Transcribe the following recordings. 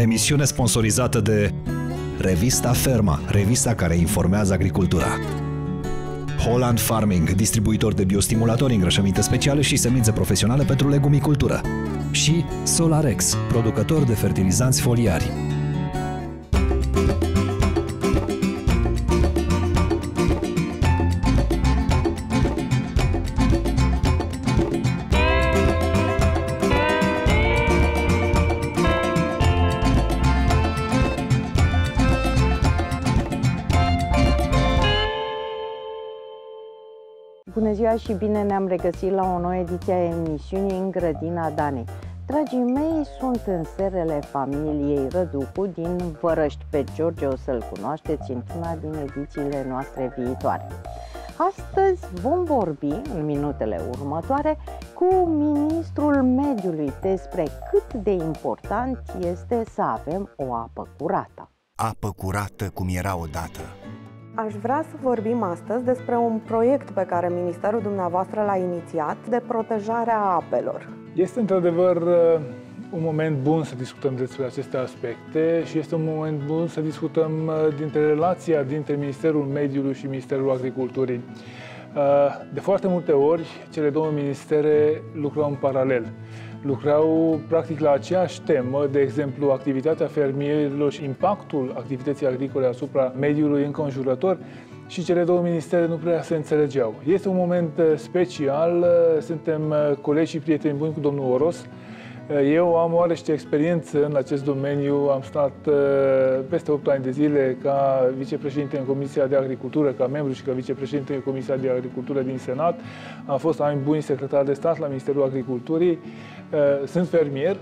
Emisiune sponsorizată de Revista Ferma, revista care informează agricultura. Holland Farming, distribuitor de biostimulatori, îngrășăminte speciale și semințe profesionale pentru legumicultură. Și Solarex, producător de fertilizanți foliari. Ziua și bine ne-am regăsit la o nouă ediție a emisiunii în grădina Danei. Dragii mei, sunt în serele familiei Răducu din Vărăști. Pe George o să-l cunoașteți într-una din edițiile noastre viitoare. Astăzi vom vorbi, în minutele următoare, cu Ministrul Mediului despre cât de important este să avem o apă curată. Apă curată cum era odată. Aș vrea să vorbim astăzi despre un proiect pe care Ministerul dumneavoastră l-a inițiat de protejare a apelor. Este într-adevăr uh, un moment bun să discutăm despre aceste aspecte și este un moment bun să discutăm uh, dintre relația dintre Ministerul Mediului și Ministerul Agriculturii. Uh, de foarte multe ori, cele două ministere lucrau în paralel lucrau practic la aceeași temă, de exemplu activitatea fermierilor și impactul activității agricole asupra mediului înconjurător și cele două ministere nu prea se înțelegeau. Este un moment uh, special, uh, suntem uh, colegi și prieteni buni cu domnul Oros, eu am oarește experiență în acest domeniu, am stat peste 8 ani de zile ca vicepreședinte în Comisia de Agricultură, ca membru și ca vicepreședinte în Comisia de Agricultură din Senat. Am fost ani buni secretar de stat la Ministerul Agriculturii. Sunt fermier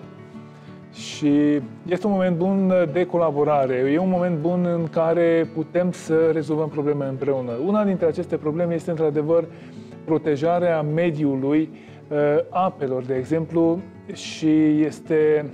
și este un moment bun de colaborare. E un moment bun în care putem să rezolvăm probleme împreună. Una dintre aceste probleme este într-adevăr protejarea mediului, apelor, de exemplu, și este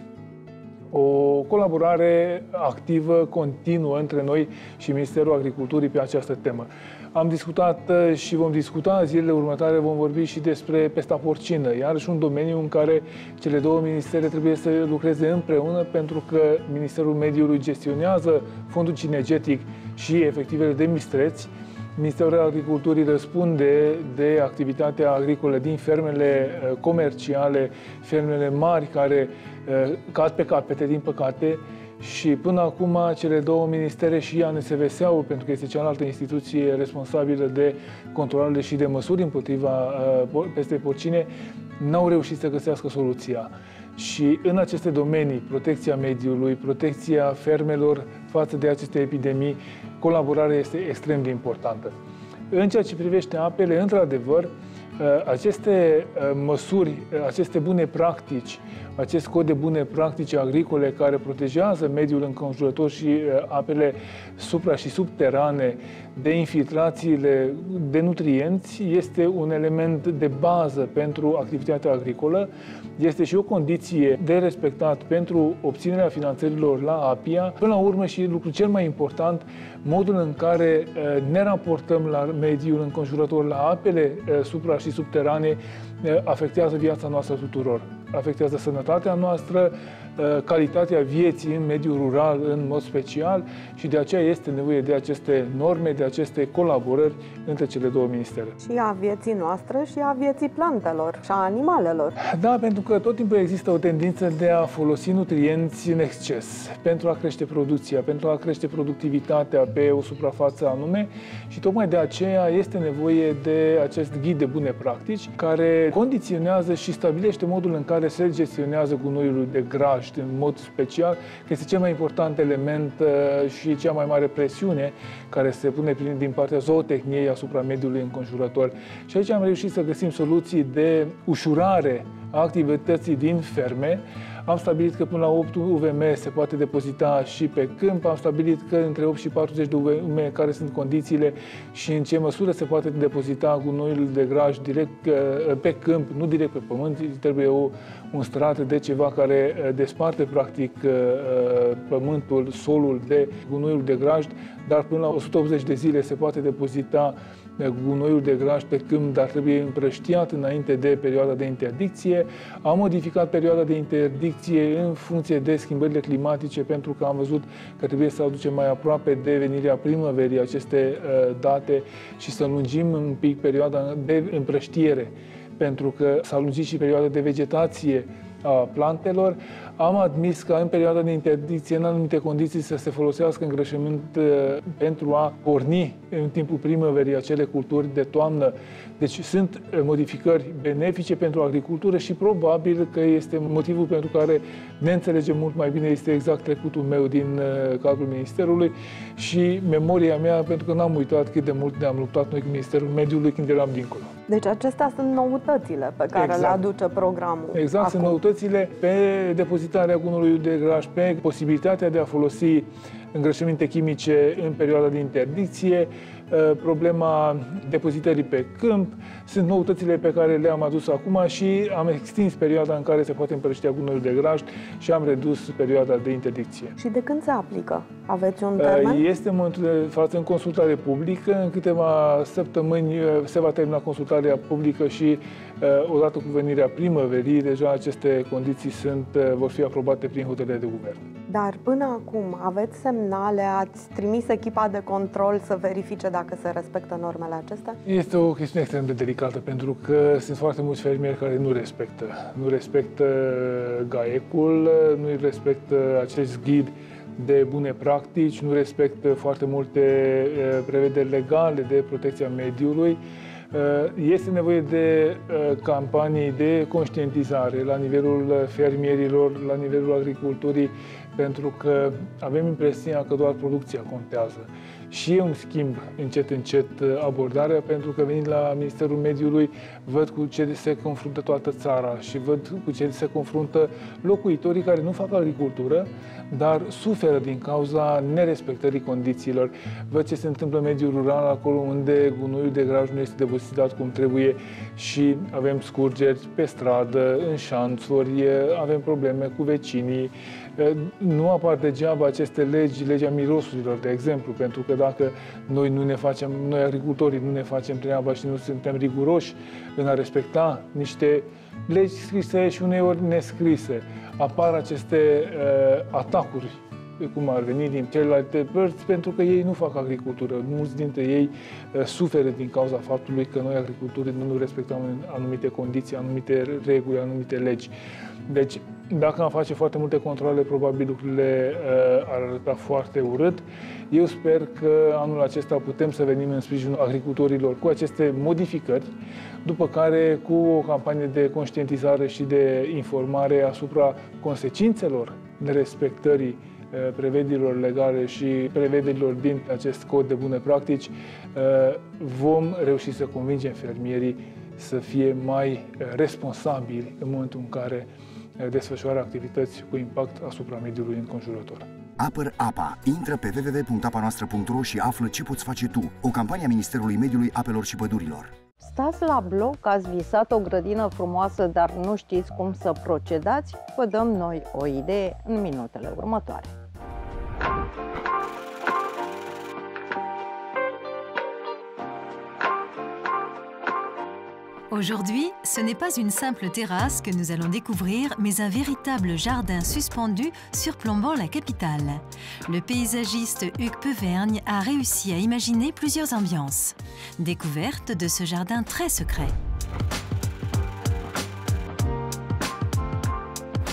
o colaborare activă, continuă între noi și Ministerul Agriculturii pe această temă. Am discutat uh, și vom discuta în zilele următoare, vom vorbi și despre pesta porcină, iarăși un domeniu în care cele două ministere trebuie să lucreze împreună pentru că Ministerul Mediului gestionează fondul cinegetic și efectivele de mistreți, Ministerul Agriculturii răspunde de activitatea agricolă din fermele uh, comerciale, fermele mari care uh, cad pe capete, din păcate, și până acum cele două ministere și ANSVS-ul, pentru că este cealaltă instituție responsabilă de controlare și de măsuri împotriva uh, peste porcine, n-au reușit să găsească soluția. Și în aceste domenii, protecția mediului, protecția fermelor față de aceste epidemii, colaborarea este extrem de importantă. În ceea ce privește apele, într-adevăr, uh, aceste uh, măsuri, uh, aceste bune practici, acest cod de bune practici agricole care protejează mediul înconjurător și apele supra- și subterane de infiltrațiile de nutrienți este un element de bază pentru activitatea agricolă, este și o condiție de respectat pentru obținerea finanțărilor la APIA. Până la urmă și lucru cel mai important, modul în care uh, ne raportăm la mediul înconjurător, la apele uh, supra- și subterane, uh, afectează viața noastră tuturor. Afectează sănătatea noastră, Uh, calitatea vieții în mediul rural în mod special și de aceea este nevoie de aceste norme, de aceste colaborări între cele două ministere. Și a vieții noastre și a vieții plantelor și a animalelor. Da, pentru că tot timpul există o tendință de a folosi nutrienți în exces pentru a crește producția, pentru a crește productivitatea pe o suprafață anume și tocmai de aceea este nevoie de acest ghid de bune practici care condiționează și stabilește modul în care se gestionează gunoiul de graj cunoaște în mod special, că este cel mai important element uh, și cea mai mare presiune care se pune din partea zootehniei asupra mediului înconjurător. Și aici am reușit să găsim soluții de ușurare a activității din ferme, am stabilit că până la 8 UVM se poate depozita și pe câmp. Am stabilit că între 8 și 40 de UVM care sunt condițiile și în ce măsură se poate depozita gunoiul de graj direct uh, pe câmp, nu direct pe pământ. Trebuie o, un strat de ceva care uh, desparte practic uh, pământul, solul de gunoiul de graj, dar până la 180 de zile se poate depozita gunoiul de graj pe câmp, dar trebuie împrăștiat înainte de perioada de interdicție. Am modificat perioada de interdicție interdicție în funcție de schimbările climatice, pentru că am văzut că trebuie să aducem mai aproape de venirea primăverii aceste uh, date și să lungim un pic perioada de împrăștiere, pentru că s-a lungit și perioada de vegetație a plantelor, am admis ca în perioada de interdicție, în anumite condiții, să se folosească îngrășământ uh, pentru a porni în timpul primăverii acele culturi de toamnă. Deci sunt uh, modificări benefice pentru agricultură și probabil că este motivul pentru care ne înțelegem mult mai bine, este exact trecutul meu din uh, cadrul Ministerului și memoria mea, pentru că n-am uitat cât de mult ne-am luptat noi cu Ministerul Mediului când eram dincolo. Deci acestea sunt noutățile pe care exact. le aduce programul. Exact, acum. sunt noutățile pe depozitarea gunului de graj, pe posibilitatea de a folosi îngrășăminte chimice în perioada de interdicție, Uh, problema depozitării pe câmp, sunt noutățile pe care le-am adus acum și am extins perioada în care se poate împărăști gunoiul de grajd și am redus perioada de interdicție. Și de când se aplică? Aveți un termen? Uh, este în momentul de față în consultare publică. În câteva săptămâni uh, se va termina consultarea publică și odată cu venirea primăverii, deja aceste condiții sunt, vor fi aprobate prin hotărâre de guvern. Dar până acum aveți semnale, ați trimis echipa de control să verifice dacă se respectă normele acestea? Este o chestiune extrem de delicată pentru că sunt foarte mulți fermieri care nu respectă. Nu respectă GAEC-ul, nu respectă acest ghid de bune practici, nu respectă foarte multe prevederi legale de protecția mediului. Este nevoie de campanii de conștientizare la nivelul fermierilor, la nivelul agriculturii, pentru că avem impresia că doar producția contează. Și eu îmi schimb încet, încet abordarea, pentru că venind la Ministerul Mediului, văd cu ce se confruntă toată țara și văd cu ce se confruntă locuitorii care nu fac agricultură, dar suferă din cauza nerespectării condițiilor. Văd ce se întâmplă în mediul rural, acolo unde gunoiul de graj nu este depozitat cum trebuie și avem scurgeri pe stradă, în șanțuri, avem probleme cu vecinii, nu apar degeaba aceste legi, legea mirosurilor, de exemplu, pentru că dacă noi nu ne facem, noi agricultorii nu ne facem treaba și nu suntem riguroși în a respecta niște legi scrise și uneori nescrise, apar aceste uh, atacuri cum ar veni din celelalte părți, pentru că ei nu fac agricultură. Mulți dintre ei uh, suferă din cauza faptului că noi, agricultorii, nu respectăm anumite condiții, anumite reguli, anumite legi. Deci, dacă am face foarte multe controle, probabil lucrurile uh, ar arăta foarte urât. Eu sper că anul acesta putem să venim în sprijinul agricultorilor cu aceste modificări, după care cu o campanie de conștientizare și de informare asupra consecințelor nerespectării uh, prevederilor legale și prevederilor din acest cod de bune practici, uh, vom reuși să convingem fermierii să fie mai uh, responsabili în momentul în care desfășoară activități cu impact asupra mediului înconjurător. Apăr apa. Intră pe www.apanoastră.ro și află ce poți face tu. O campanie a Ministerului Mediului, Apelor și Pădurilor. Stați la bloc, ați visat o grădină frumoasă, dar nu știți cum să procedați? Vă dăm noi o idee în minutele următoare. Aujourd'hui, ce n'est pas une simple terrasse que nous allons découvrir, mais un véritable jardin suspendu surplombant la capitale. Le paysagiste Hugues Pevergne a réussi à imaginer plusieurs ambiances. Découverte de ce jardin très secret.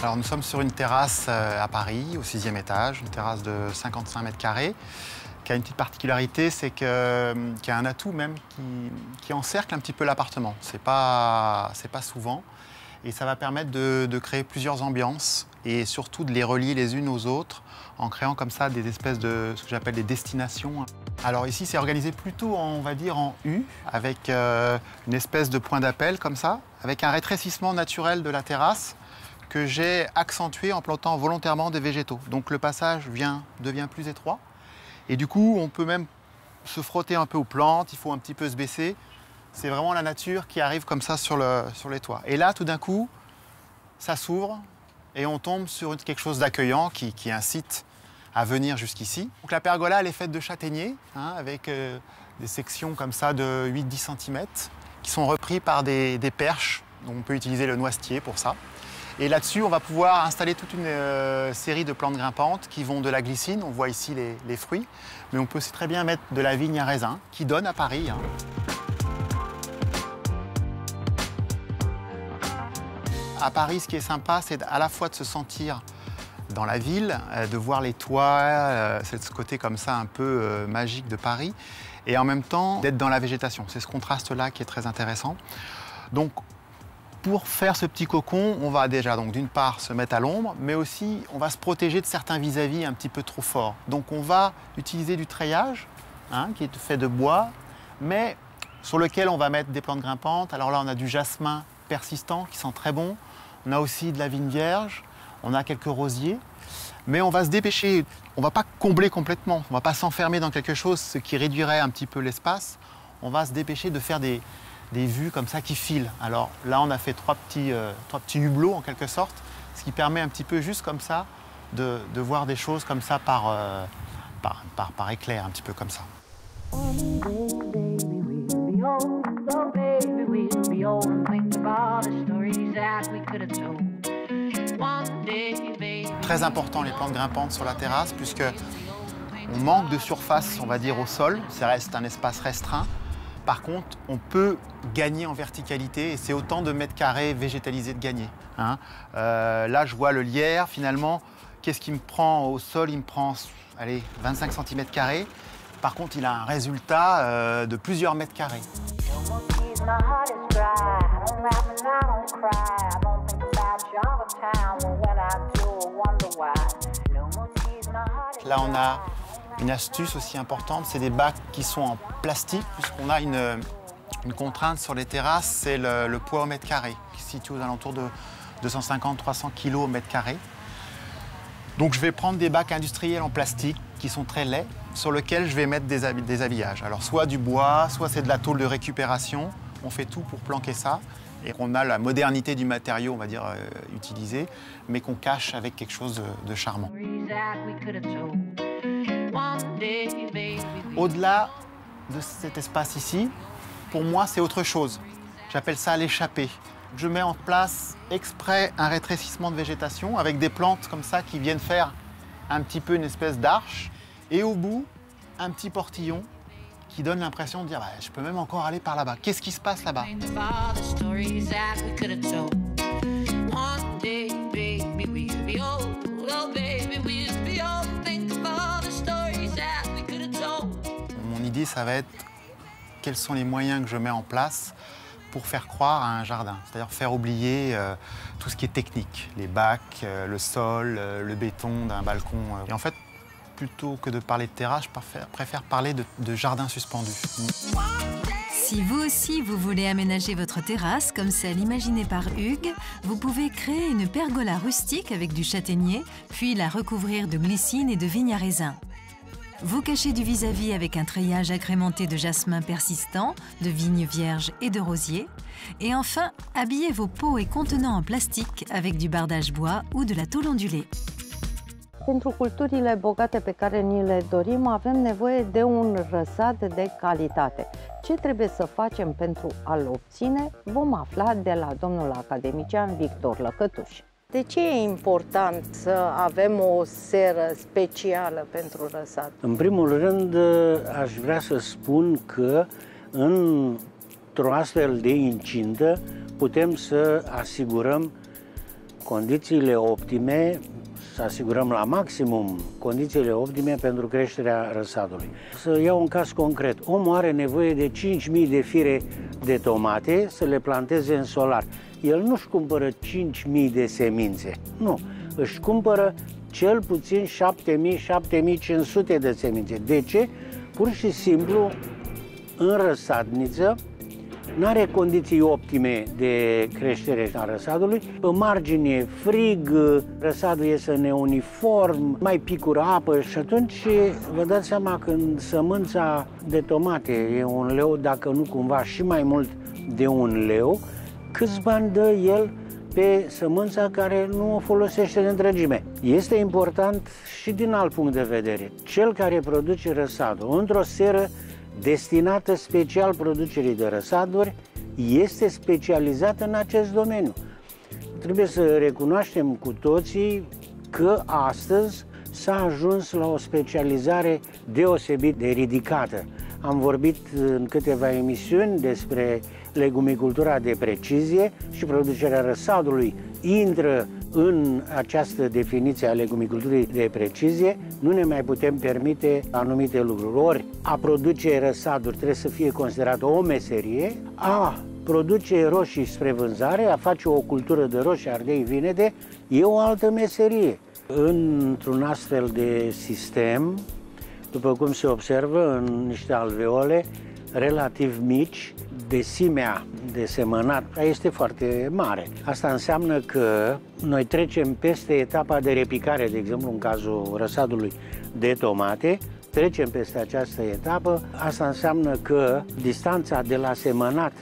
Alors nous sommes sur une terrasse euh, à Paris, au sixième étage, une terrasse de 55 mètres carrés qui a une petite particularité, c'est euh, qu'il y a un atout même qui, encercle un petit peu l'appartement. C'est pas, pas souvent. Et ça va permettre de, créer plusieurs ambiances et surtout de les relier les unes aux autres en créant comme ça des espèces de ce que j'appelle des destinations. Alors ici, c'est organisé plutôt, en, on va dire, en U, avec euh, une espèce de point d'appel comme ça, avec un rétrécissement naturel de la terrasse que j'ai accentué en plantant volontairement des végétaux. Donc le passage vient, devient plus étroit. Et du coup, on peut même se frotter un peu aux plantes, il faut un petit peu se baisser. C'est vraiment la nature qui arrive comme ça sur, le, sur les toits. Et là, tout d'un coup, ça s'ouvre et on tombe sur quelque chose d'accueillant qui, incite à venir jusqu'ici. Donc la pergola, elle est faite de châtaigniers, hein, avec euh, des sections comme ça de 8-10 cm, qui sont repris par des, des perches. On peut utiliser le noisetier pour ça. Et là-dessus, on va pouvoir installer toute une euh, série de plantes grimpantes qui vont de la glycine, on voit ici les, fruits, mais on peut aussi très bien mettre de la vigne à raisin qui donne à Paris. Hein. À Paris, ce qui est sympa, c'est à la fois de se sentir dans la ville, euh, de voir les toits, euh, ce côté comme ça un peu magique de Paris, et en même temps d'être dans la végétation. C'est ce contraste-là qui est très intéressant. Donc pour faire ce petit cocon, on va déjà donc d'une part se mettre à l'ombre, mais aussi on va se protéger de certains vis-à-vis un petit peu trop forts. Donc on va utiliser du treillage, hein, qui est fait de bois, mais sur lequel on va mettre des plantes grimpantes. Alors là, on a du jasmin persistant qui sent très bon. On a aussi de la vigne vierge, on a quelques rosiers. Mais on va se dépêcher, on va pas combler complètement, on va pas s'enfermer dans quelque chose, qui réduirait un petit peu l'espace. On va se dépêcher de faire des, des vues comme ça qui filent. Alors là, on a fait trois petits, euh, trois petits hublots en quelque sorte, ce qui permet un petit peu juste comme ça de, voir des choses comme ça par, euh, par, par, par, éclair, un petit peu comme ça. Très important les plantes grimpantes sur la terrasse puisque on manque de surface, on va dire, au sol. Ça reste un espace restreint. Par contre, on peut gagner en verticalité et c'est autant de mètres carrés végétalisés de gagner. Hein. Euh, là, je vois le lierre, finalement, qu'est-ce qui me prend au sol? Il me prend allez, 25 cm. Par contre, il a un résultat euh, de plusieurs mètres carrés. Là, on a une astuce aussi importante, c'est des bacs qui sont en plastique, puisqu'on a une, contrainte sur les terrasses, c'est le, poids au mètre carré, qui se situe aux alentours de 250-300 kg au mètre carré. Donc je vais prendre des bacs industriels en plastique qui sont très laids, sur lesquels je vais mettre des, habillages. Alors soit du bois, soit c'est de la tôle de récupération. On fait tout pour planquer ça. Et on a la modernité du matériau, on va dire, euh, utilisé, mais qu'on cache avec quelque chose de charmant. Au-delà de cet espace ici, pour moi, c'est autre chose. J'appelle ça l'échappée. Je mets en place exprès un rétrécissement de végétation avec des plantes comme ça qui viennent faire un petit peu une espèce d'arche. Et au bout, un petit portillon qui donne l'impression de dire bah, je peux même encore aller par là-bas. Qu'est-ce qui se passe là-bas? Ça va être quels sont les moyens que je mets en place pour faire croire à un jardin, c'est-à-dire faire oublier euh, tout ce qui est technique, les bacs, euh, le sol, euh, le béton d'un balcon. Et en fait, plutôt que de parler de terrasse, je préfère, parler de, jardin suspendu. Si vous aussi vous voulez aménager votre terrasse comme celle imaginée par Hugues, vous pouvez créer une pergola rustique avec du châtaignier, puis la recouvrir de glycine et de vigne à raisin. Vous cachez du vis-à-vis avec un treillage agrémenté de jasmin persistant, de vignes vierges et de rosiers. Et enfin, habillez vos pots et contenants en plastique avec du bardage bois ou de la tôle ondulée. Pentru culturile bogate pe care ni le dorim, avem nevoie de un răsad de calitate. Ce trebuie să facem pentru a-l obține, vom afla de la domnul academician Victor Lăcătuș. De ce e important să avem o seră specială pentru răsat? În primul rând, aș vrea să spun că într-o astfel de incintă putem să asigurăm condițiile optime, să asigurăm la maximum condițiile optime pentru creșterea răsadului. Să iau un caz concret. Omul are nevoie de 5.000 de fire de tomate să le planteze în solar el nu-și cumpără 5.000 de semințe, nu, își cumpără cel puțin 7.000-7.500 de semințe. De ce? Pur și simplu, în răsadniță, nu are condiții optime de creștere a răsadului. Pe margine frig, răsadul este neuniform, mai picură apă și atunci vă dați seama când sămânța de tomate e un leu, dacă nu cumva și mai mult de un leu, câți bani dă el pe sămânța care nu o folosește de întregime. Este important și din alt punct de vedere. Cel care produce răsadul într-o seră destinată special producerii de răsaduri este specializat în acest domeniu. trebuie să recunoaștem cu toții că astăzi s-a ajuns la o specializare deosebit de ridicată. Am vorbit în câteva emisiuni despre legumicultura de precizie și producerea răsadului intră în această definiție a legumiculturii de precizie, nu ne mai putem permite anumite lucruri. Ori a produce răsaduri trebuie să fie considerată o meserie, a produce roșii spre vânzare, a face o cultură de roșii, ardei, vinede, e o altă meserie. Într-un astfel de sistem, după cum se observă în niște alveole relativ mici, desimea de semănat este foarte mare. Asta înseamnă că noi trecem peste etapa de repicare, de exemplu în cazul răsadului de tomate, trecem peste această etapă, asta înseamnă că distanța de la semănat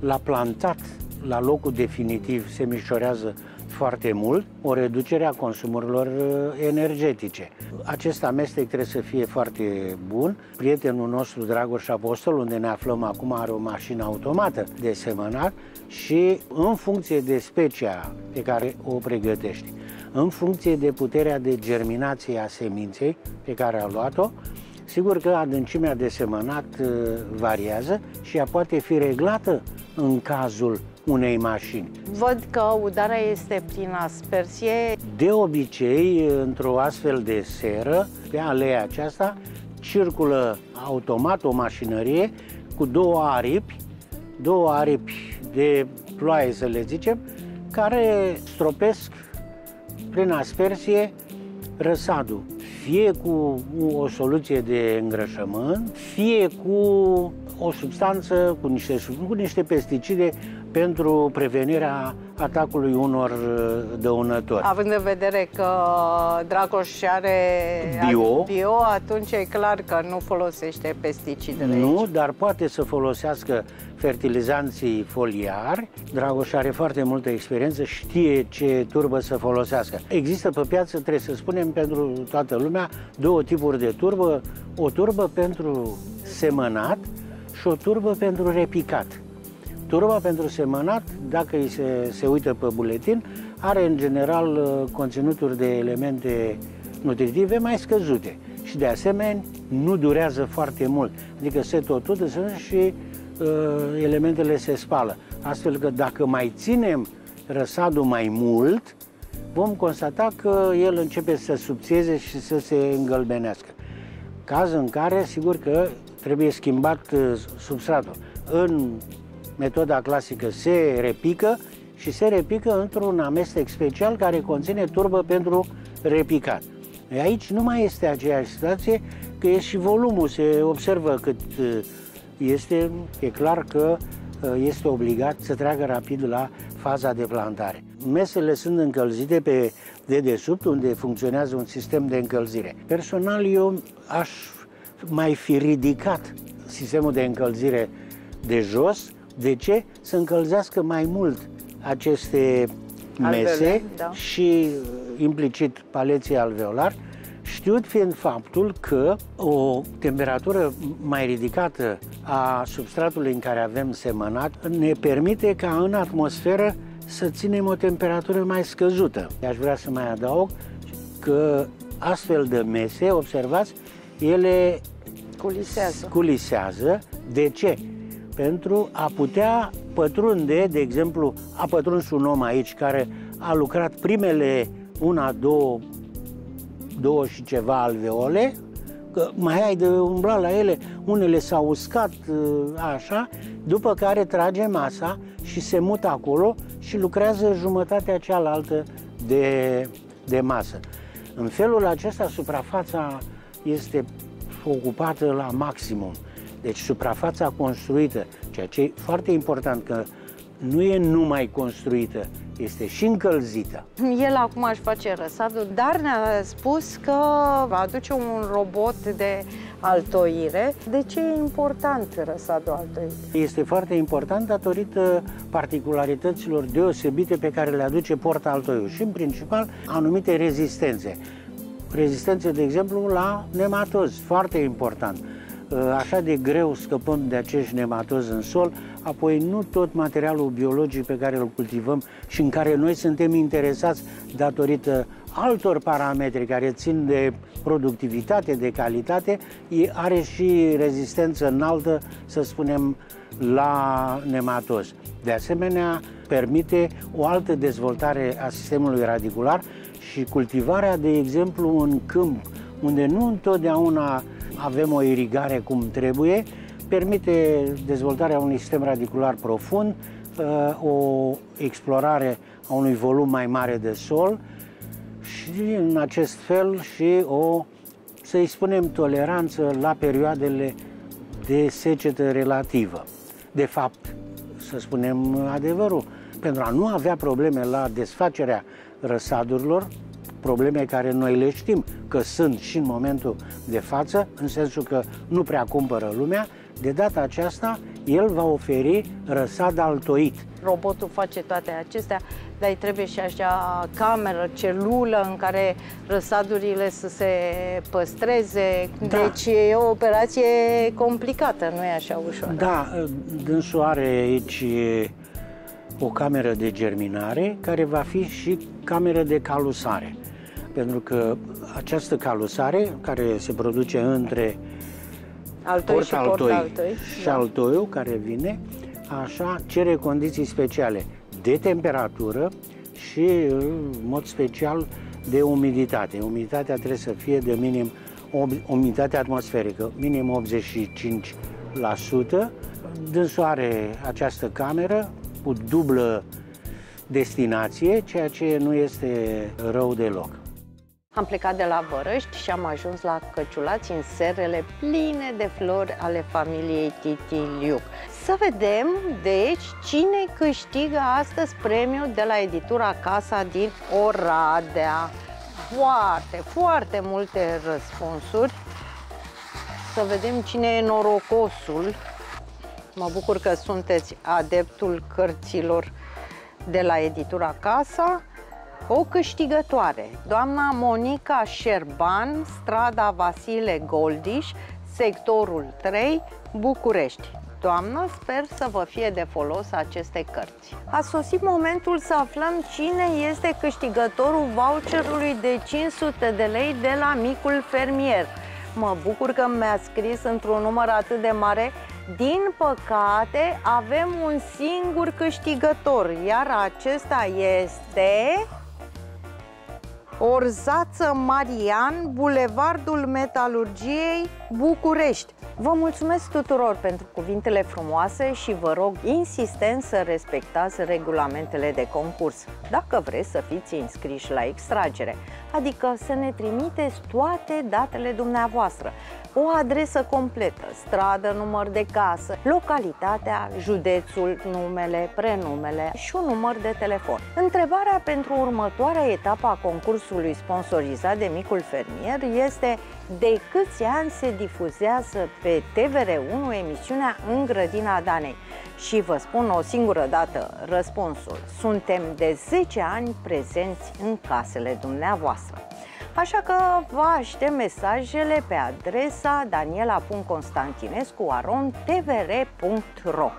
la plantat la locul definitiv se mișorează foarte mult, o reducere a consumurilor uh, energetice. Acest amestec trebuie să fie foarte bun. Prietenul nostru, Dragoș Apostol, unde ne aflăm acum, are o mașină automată de semănat și în funcție de specia pe care o pregătești, în funcție de puterea de germinație a seminței pe care a luat-o, Sigur că adâncimea de semănat uh, variază și ea poate fi reglată în cazul unei mașini. Văd că udarea este prin aspersie. De obicei, într-o astfel de seră, pe aleea aceasta, circulă automat o mașinărie cu două aripi, două aripi de ploaie, să le zicem, care stropesc prin aspersie răsadul, fie cu o soluție de îngrășământ, fie cu o substanță, cu niște, cu niște pesticide pentru prevenirea atacului unor uh, dăunători. Având în vedere că Dragoș are bio, bio atunci e clar că nu folosește pesticidele Nu, aici. dar poate să folosească fertilizanții foliari. Dragoș are foarte multă experiență, știe ce turbă să folosească. Există pe piață, trebuie să spunem, pentru toată lumea, două tipuri de turbă. O turbă pentru semănat și o turbă pentru repicat. Turba pentru semănat, dacă îi se, se uită pe buletin, are în general uh, conținuturi de elemente nutritive mai scăzute și de asemenea nu durează foarte mult, adică se tot și uh, elementele se spală. Astfel că dacă mai ținem răsadul mai mult, vom constata că el începe să subțieze și să se îngălbenească. Caz în care, sigur că trebuie schimbat uh, substratul. În metoda clasică se repică și se repică într-un amestec special care conține turbă pentru repicat. Aici nu mai este aceeași situație, că e și volumul, se observă cât uh, este, e clar că uh, este obligat să treacă rapid la faza de plantare. Mesele sunt încălzite pe dedesubt, unde funcționează un sistem de încălzire. Personal, eu aș mai fi ridicat sistemul de încălzire de jos, de ce? Să încălzească mai mult aceste mese Alveole, da. și uh, implicit paleții alveolar, știut fiind faptul că o temperatură mai ridicată a substratului în care avem semănat ne permite ca în atmosferă să ținem o temperatură mai scăzută. Aș vrea să mai adaug că astfel de mese, observați, ele Culisează. culisează. De ce? Pentru a putea pătrunde, de exemplu, a pătruns un om aici care a lucrat primele una, două, două și ceva alveole, că mai ai de umbla la ele, unele s-au uscat așa, după care trage masa și se mută acolo și lucrează jumătatea cealaltă de, de masă. În felul acesta, suprafața este ocupată la maximum. Deci suprafața construită, ceea ce e foarte important, că nu e numai construită, este și încălzită. El acum își face răsadul, dar ne-a spus că va aduce un robot de altoire. De ce e important răsadul altoire? Este foarte important datorită particularităților deosebite pe care le aduce porta altoiul și, în principal, anumite rezistențe. Rezistențe, de exemplu, la nematozi, foarte important așa de greu scăpăm de acești nematozi în sol, apoi nu tot materialul biologic pe care îl cultivăm și în care noi suntem interesați datorită altor parametri care țin de productivitate, de calitate, are și rezistență înaltă, să spunem, la nematozi. De asemenea, permite o altă dezvoltare a sistemului radicular și cultivarea, de exemplu, în câmp, unde nu întotdeauna avem o irigare cum trebuie, permite dezvoltarea unui sistem radicular profund, uh, o explorare a unui volum mai mare de sol și în acest fel și o, să-i spunem, toleranță la perioadele de secetă relativă. De fapt, să spunem adevărul, pentru a nu avea probleme la desfacerea răsadurilor, probleme care noi le știm că sunt și în momentul de față, în sensul că nu prea cumpără lumea, de data aceasta el va oferi răsad altoit. Robotul face toate acestea, dar îi trebuie și așa cameră, celulă în care răsadurile să se păstreze. Da. Deci e o operație complicată, nu e așa ușor. Da, dânsul are aici o cameră de germinare care va fi și cameră de calusare. Pentru că această calusare, care se produce între Altoi port și Altoi, port Altoi, și da. Altoiul, care vine, așa cere condiții speciale de temperatură și, în mod special, de umiditate. Umiditatea trebuie să fie de minim, umiditatea atmosferică, minim 85%. Dânsul are această cameră cu dublă destinație, ceea ce nu este rău deloc. Am plecat de la Vărăști și am ajuns la Căciulați în serele pline de flori ale familiei Titiliuc. Să vedem, deci, cine câștigă astăzi premiul de la editura Casa din Oradea. Foarte, foarte multe răspunsuri. Să vedem cine e norocosul. Mă bucur că sunteți adeptul cărților de la editura Casa. O câștigătoare, doamna Monica Șerban, strada Vasile Goldiș, sectorul 3, București. Doamnă, sper să vă fie de folos aceste cărți. A sosit momentul să aflăm cine este câștigătorul voucherului de 500 de lei de la micul fermier. Mă bucur că mi-a scris într-un număr atât de mare. Din păcate, avem un singur câștigător, iar acesta este... Orzață Marian, Bulevardul Metalurgiei, București. Vă mulțumesc tuturor pentru cuvintele frumoase și vă rog insistent să respectați regulamentele de concurs, dacă vreți să fiți înscriși la extragere, adică să ne trimiteți toate datele dumneavoastră, o adresă completă, stradă, număr de casă, localitatea, județul, numele, prenumele și un număr de telefon. Întrebarea pentru următoarea etapă a concursului sponsorizat de Micul Fermier este de câți ani se difuzează pe TVR1 emisiunea În grădina Danei? Și vă spun o singură dată răspunsul. Suntem de 10 ani prezenți în casele dumneavoastră. Așa că vă aștept mesajele pe adresa daniela.constantinescu.tvr.ro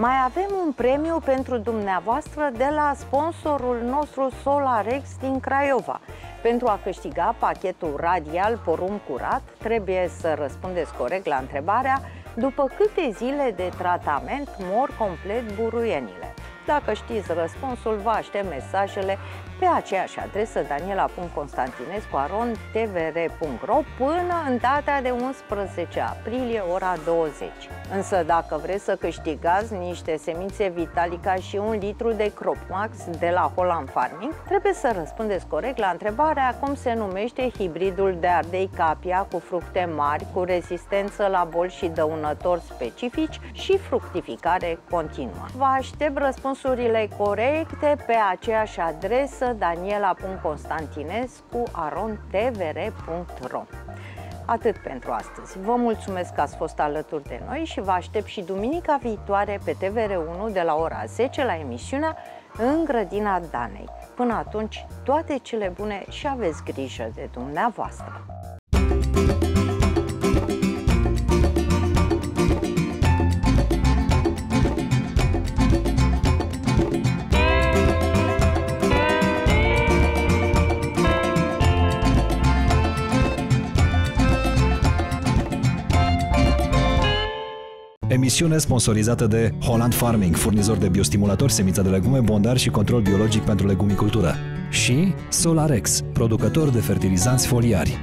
Mai avem un premiu pentru dumneavoastră de la sponsorul nostru Solarex din Craiova. Pentru a câștiga pachetul radial porumb curat, trebuie să răspundeți corect la întrebarea după câte zile de tratament mor complet buruienile. Dacă știți răspunsul, vă aștept mesajele pe aceeași adresă daniela.constantinescu.tvr.ro până în data de 11 aprilie, ora 20. Însă dacă vreți să câștigați niște semințe Vitalica și un litru de Cropmax de la Holland Farming, trebuie să răspundeți corect la întrebarea cum se numește hibridul de ardei capia cu fructe mari, cu rezistență la boli și dăunători specifici și fructificare continuă. Vă aștept răspunsurile corecte pe aceeași adresă daniela.constantinescu.tvr.ro Atât pentru astăzi. Vă mulțumesc că ați fost alături de noi și vă aștept și duminica viitoare pe TVR1 de la ora 10 la emisiunea În grădina Danei. Până atunci, toate cele bune și aveți grijă de dumneavoastră! Emisiune sponsorizată de Holland Farming, furnizor de biostimulatori, semințe de legume, bondar și control biologic pentru legumicultură. Și Solarex, producător de fertilizanți foliari.